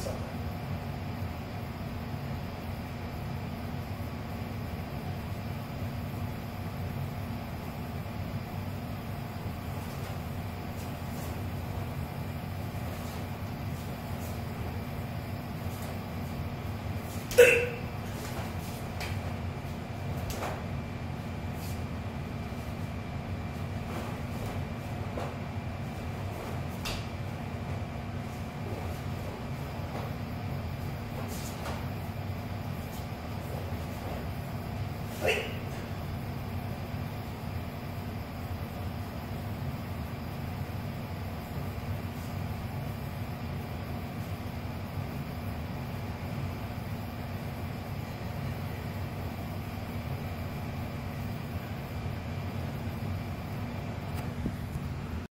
something. Wait.